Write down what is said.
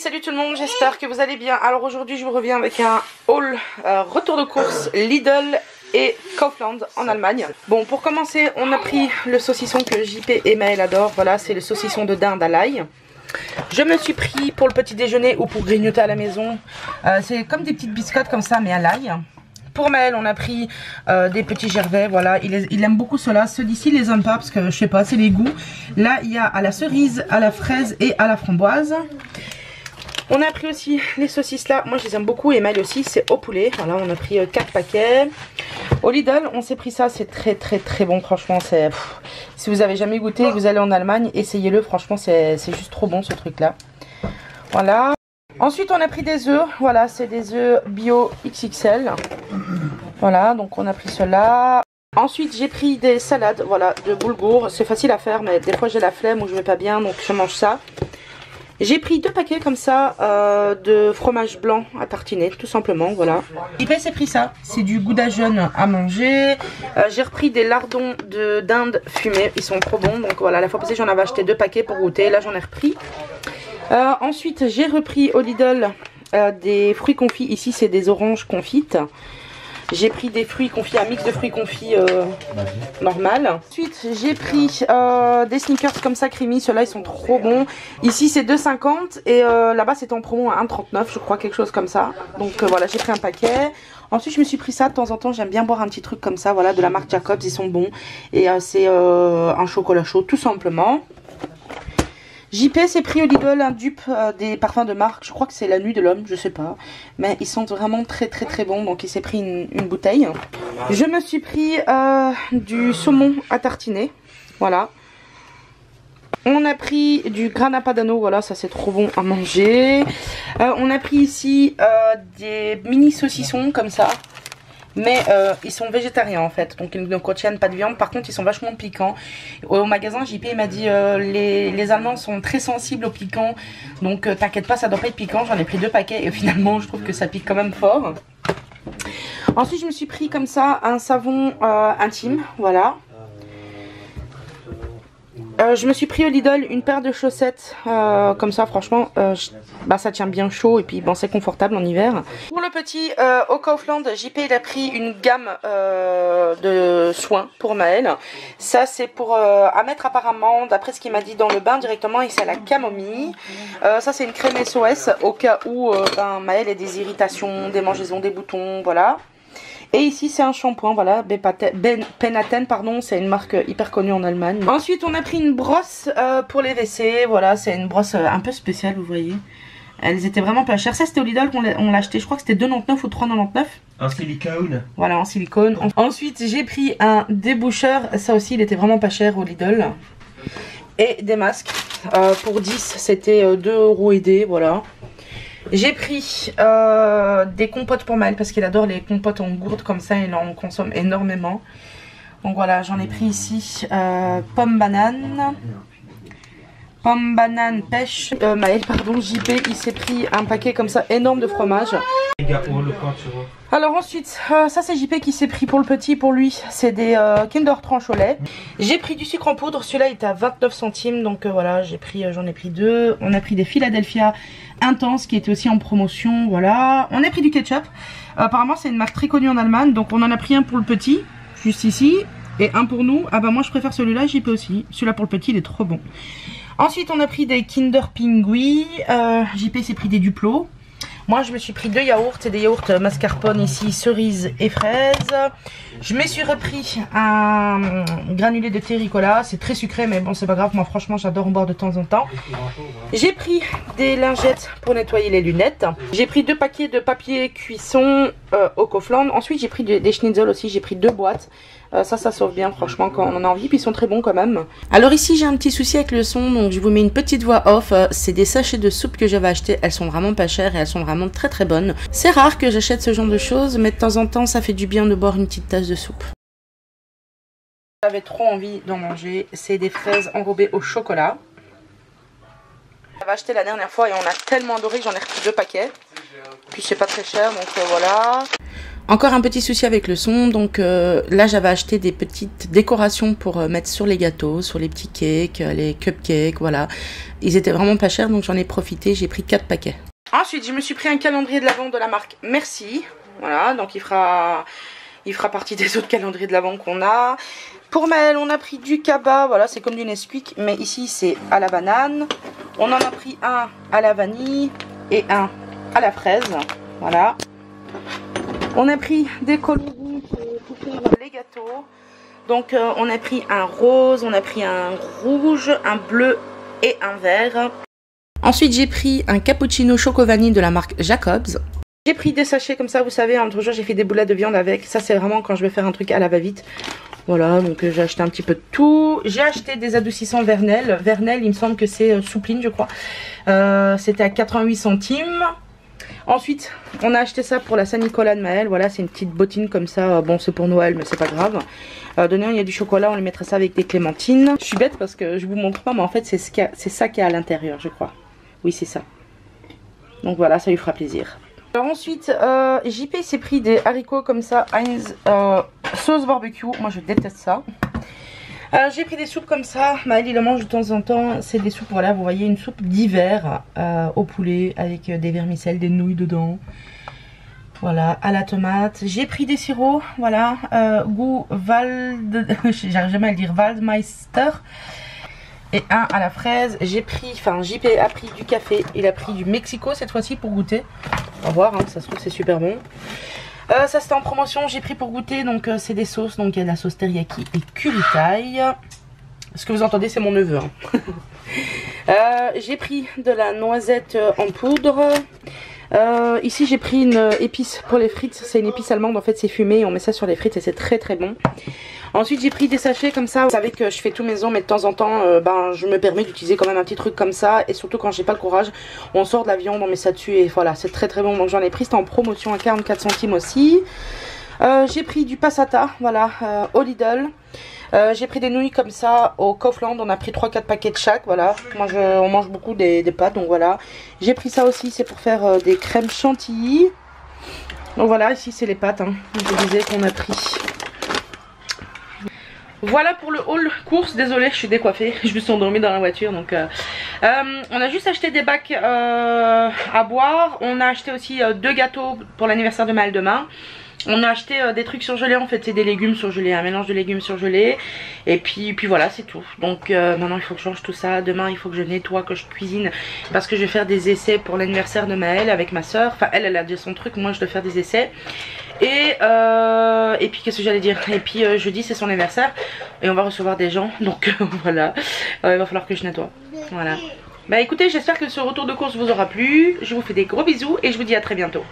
Salut tout le monde, j'espère que vous allez bien. Alors aujourd'hui je vous reviens avec un haul euh, retour de course Lidl et Kaufland en Allemagne. Bon pour commencer on a pris le saucisson que JP et Maël adorent. Voilà c'est le saucisson de dinde à l'ail. Je me suis pris pour le petit déjeuner ou pour grignoter à la maison. Euh, c'est comme des petites biscottes comme ça mais à l'ail. Pour Maël, on a pris euh, des petits gervais, voilà, il, il aime beaucoup cela. Ceux d'ici, les aime pas parce que je sais pas, c'est les goûts. Là, il y a à la cerise, à la fraise et à la framboise. On a pris aussi les saucisses là, moi je les aime beaucoup et Maël aussi, c'est au poulet. Voilà, on a pris 4 euh, paquets. Au Lidl, on s'est pris ça, c'est très très très bon, franchement. c'est Si vous avez jamais goûté vous allez en Allemagne, essayez-le, franchement c'est juste trop bon ce truc là. Voilà. Ensuite on a pris des œufs, voilà, c'est des œufs bio XXL. Voilà, donc on a pris cela. Ensuite j'ai pris des salades, voilà, de boulgour. C'est facile à faire mais des fois j'ai la flemme ou je vais pas bien donc je mange ça. J'ai pris deux paquets comme ça euh, de fromage blanc à tartiner, tout simplement, voilà. JP s'est pris ça, c'est du gouda jaune à manger. Euh, j'ai repris des lardons de dinde fumés, ils sont trop bons. Donc voilà, la fois passée j'en avais acheté deux paquets pour goûter, là j'en ai repris. Euh, ensuite j'ai repris au Lidl des fruits confits, ici c'est des oranges confites. J'ai pris des fruits confits, un mix de fruits confits euh, normal. Ensuite, j'ai pris euh, des sneakers comme ça, creamy. Ceux-là, ils sont trop bons. Ici, c'est 2,50 et euh, là-bas, c'est en promo à 1,39, je crois, quelque chose comme ça. Donc voilà, j'ai pris un paquet. Ensuite, je me suis pris ça de temps en temps. J'aime bien boire un petit truc comme ça, voilà, de la marque Jacobs. Ils sont bons. Et c'est un chocolat chaud, tout simplement. JP s'est pris au Lidl un dupe euh, des parfums de marque. Je crois que c'est la nuit de l'homme, je sais pas. Mais ils sont vraiment très très très bons. Donc il s'est pris une, bouteille. Je me suis pris euh, du saumon à tartiner. Voilà. On a pris du grana padano, voilà, ça c'est trop bon à manger. Euh, on a pris ici des mini saucissons comme ça. Mais euh, ils sont végétariens en fait, donc ils ne contiennent pas de viande. Par contre, ils sont vachement piquants. Au magasin, JP m'a dit euh, les, Allemands sont très sensibles au piquant. Donc euh, t'inquiète pas, ça doit pas être piquant. J'en ai pris deux paquets et finalement, je trouve que ça pique quand même fort. Ensuite, je me suis pris comme ça un savon intime, voilà. Euh, je me suis pris au Lidl une paire de chaussettes euh, comme ça franchement euh, bah, ça tient bien chaud et puis bon c'est confortable en hiver. Pour le petit au Kaufland JP il a pris une gamme de soins pour Maël. Ça c'est pour à mettre apparemment d'après ce qu'il m'a dit dans le bain directement et c'est la camomille. ça c'est une crème SOS au cas où ben, Maël ait des irritations, des mangeaisons, des boutons voilà. Et ici, c'est un shampoing, voilà, ben, Penaten, pardon, c'est une marque hyper connue en Allemagne. Ensuite, on a pris une brosse euh, pour les WC, voilà, c'est une brosse euh, un peu spéciale, vous voyez. Elles étaient vraiment pas chères. Ça, c'était au Lidl qu'on l'a acheté. Je crois que c'était 2,99 ou 3,99. En silicone. Voilà, en silicone. Ensuite, j'ai pris un déboucheur. Ça aussi, il était vraiment pas cher au Lidl. Et des masques. Euh, pour 10, c'était 2 euros aidés, voilà. J'ai pris euh, des compotes pour Maël parce qu'il adore les compotes en gourde comme ça, il en consomme énormément. Donc voilà, j'en ai pris ici euh, pomme banane, pomme banane pêche. Euh, Maël, pardon, JP, il s'est pris un paquet comme ça énorme de fromage. Alors ensuite, euh, ça c'est JP qui s'est pris pour le petit, pour lui, c'est des euh, Kinder tranche au lait. J'ai pris du sucre en poudre, celui-là il était à 29 centimes, donc euh, voilà, j'ai pris, j'en ai pris deux. On a pris des Philadelphia Intense qui était aussi en promotion, voilà. On a pris du ketchup, apparemment c'est une marque très connue en Allemagne, donc on en a pris un pour le petit, juste ici, et un pour nous. Ah bah moi je préfère celui-là, JP aussi. Celui-là pour le petit il est trop bon. Ensuite on a pris des Kinder Pingui, JP s'est pris des Duplo. Moi, je me suis pris deux yaourts. C'est des yaourts mascarpone ici, cerise et fraise. Je me suis repris un granulé de terricola. C'est très sucré, mais bon, c'est pas grave. Moi, franchement, j'adore en boire de temps en temps. J'ai pris des lingettes pour nettoyer les lunettes. J'ai pris deux paquets de papier cuisson euh, au Kaufland. Ensuite, j'ai pris des schnitzel aussi. J'ai pris deux boîtes. Euh, ça, ça sauve bien, franchement, quand on en a envie. Puis ils sont très bons quand même. Alors ici, j'ai un petit souci avec le son, donc je vous mets une petite voix off. Euh, c'est des sachets de soupe que j'avais acheté. Elles sont vraiment pas chères et elles sont vraiment très très bonnes. C'est rare que j'achète ce genre de choses, mais de temps en temps, ça fait du bien de boire une petite tasse de soupe. J'avais trop envie d'en manger. C'est des fraises enrobées au chocolat. J'avais acheté la dernière fois et on a tellement adoré que j'en ai repris deux paquets. Puis c'est pas très cher, donc euh, voilà. Encore un petit souci avec le son, donc euh, là j'avais acheté des petites décorations pour euh, mettre sur les gâteaux, sur les petits cakes, euh, les cupcakes, voilà. Ils étaient vraiment pas chers donc j'en ai profité, j'ai pris 4 paquets. Ensuite je me suis pris un calendrier de l'avant de la marque Merci, voilà, donc il fera, il fera partie des autres calendriers de l'avant qu'on a. Pour Maëlle on a pris du cabas, voilà c'est comme du Nesquik mais ici c'est à la banane. On en a pris un à la vanille et un à la fraise, voilà. On a pris des coloris pour faire les gâteaux. Donc euh, on a pris un rose, on a pris un rouge, un bleu et un vert. Ensuite j'ai pris un cappuccino choco de la marque Jacobs. J'ai pris des sachets comme ça, vous savez, l'autre jour j'ai fait des boulettes de viande avec. Ça c'est vraiment quand je vais faire un truc à la va-vite. Voilà, donc euh, j'ai acheté un petit peu de tout. J'ai acheté des adoucissants Vernel. Vernel, il me semble que c'est euh, soupline, je crois. C'était à 88 centimes. Ensuite, on a acheté ça pour la Saint-Nicolas de Maël. Voilà, c'est une petite bottine comme ça. Bon, c'est pour Noël, mais c'est pas grave. Euh, il y a du chocolat. On les mettrait ça avec des clémentines. Je suis bête parce que je vous montre pas, mais en fait, c'est ce ça qui est à l'intérieur, je crois. Oui, c'est ça. Donc voilà, ça lui fera plaisir. Alors ensuite, euh, JP s'est pris des haricots comme ça, Heinz euh, sauce barbecue. Moi, je déteste ça. Euh, j'ai pris des soupes comme ça. Maëlle il le mange de temps en temps. C'est des soupes, voilà, vous voyez, une soupe d'hiver euh, au poulet avec euh, des vermicelles, des nouilles dedans. Voilà, à la tomate. J'ai pris des sirops, voilà, goût Vald... J'arrive jamais à le dire, Waldmeister. Et un à la fraise. J'ai pris, enfin JP a pris du café. Il a pris du Mexico cette fois-ci pour goûter. On va voir, hein, ça se trouve c'est super bon. Euh, ça c'était en promotion, j'ai pris pour goûter, donc euh, c'est des sauces, donc il y a de la sauce teriyaki et curitaille. Ce que vous entendez c'est mon neveu. Hein. Euh, j'ai pris de la noisette en poudre. ici j'ai pris une épice pour les frites, c'est une épice allemande en fait c'est fumé, on met ça sur les frites et c'est très très bon. Ensuite j'ai pris des sachets comme ça, vous savez que je fais tout maison mais de temps en temps euh, ben, je me permets d'utiliser quand même un petit truc comme ça et surtout quand j'ai pas le courage on sort de la viande, on met ça dessus et voilà c'est très très bon donc j'en ai pris, c'était en promotion à 44 centimes aussi. Euh, j'ai pris du passata, voilà, euh, au Lidl. j'ai pris des nouilles comme ça au Kaufland, on a pris 3-4 paquets de chaque, voilà. Moi, on mange beaucoup des, pâtes, donc voilà. J'ai pris ça aussi, c'est pour faire des crèmes chantilly. Donc voilà, ici c'est les pâtes, hein. je vous disais qu'on a pris. Voilà pour le haul course, désolée je suis décoiffée, je me suis endormie dans la voiture donc euh, euh, On a juste acheté des bacs euh, à boire, on a acheté aussi deux gâteaux pour l'anniversaire de Mal demain on a acheté des trucs surgelés en fait, c'est des légumes surgelés, un mélange de légumes surgelés. Et puis, puis voilà c'est tout. Donc maintenant il faut que je change tout ça, demain il faut que je nettoie, que je cuisine. Parce que je vais faire des essais pour l'anniversaire de Maëlle avec ma soeur Enfin elle elle a déjà son truc, moi je dois faire des essais. Et, euh, et puis qu'est-ce que j'allais dire? Et puis euh, jeudi c'est son anniversaire. Et on va recevoir des gens. Donc voilà. Il va falloir que je nettoie. Voilà. Bah écoutez j'espère que ce retour de course vous aura plu. Je vous fais des gros bisous et je vous dis à très bientôt